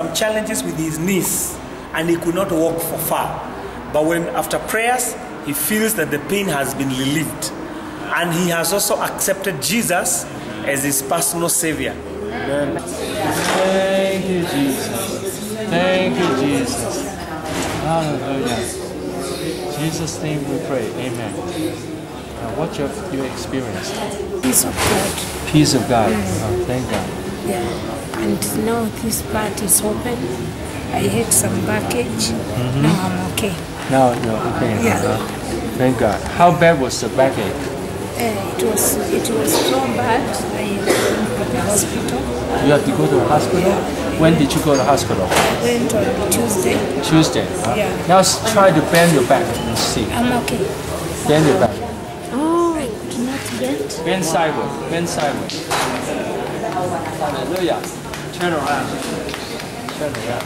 some challenges with his knees and he could not walk for far. But when after prayers, he feels that the pain has been relieved. And he has also accepted Jesus as his personal savior. Amen. Thank you, Jesus. Thank you, Jesus. Hallelujah. Jesus' name we pray. Amen. Uh, what you have you experienced? Peace of God. Peace of God. Oh, thank God. Yeah. And now this part is open. I had some baggage. Now I'm okay. Now you're okay. Yeah. Thank God. How bad was the backache? Uh, it was it was so bad. I went to the hospital. You have to go to the hospital. When did you go to the hospital? Went on Tuesday. Tuesday. huh? Yeah. Now try to bend your back and see. I'm okay. Bend your back. Oh, I could not get. Bend sideways. Bend sideways. Hallelujah. Turn around. Turn around.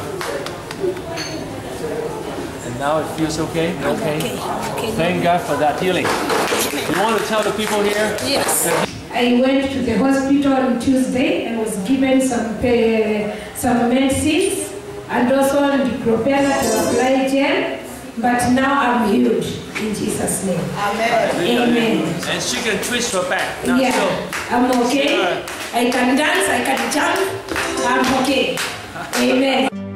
And now it feels okay? Okay. Okay. Okay. Thank God for that healing. You want to tell the people here? Yes. I went to the hospital on Tuesday and was given some uh, some medicines and also diclofenac to apply gel. But now I'm healed in Jesus' name. Amen. Amen. And she can twist her back. Now Yeah, so. I'm okay. I can dance. I can jump. I'm okay. Amen.